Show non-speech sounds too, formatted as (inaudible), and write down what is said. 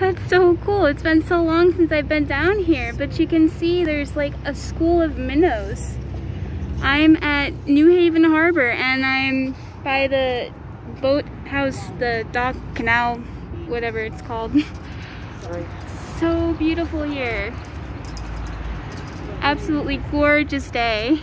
That's so cool. It's been so long since I've been down here, but you can see there's like a school of minnows. I'm at New Haven Harbor and I'm by the boat house, the dock canal, whatever it's called. (laughs) so beautiful here. Absolutely gorgeous day.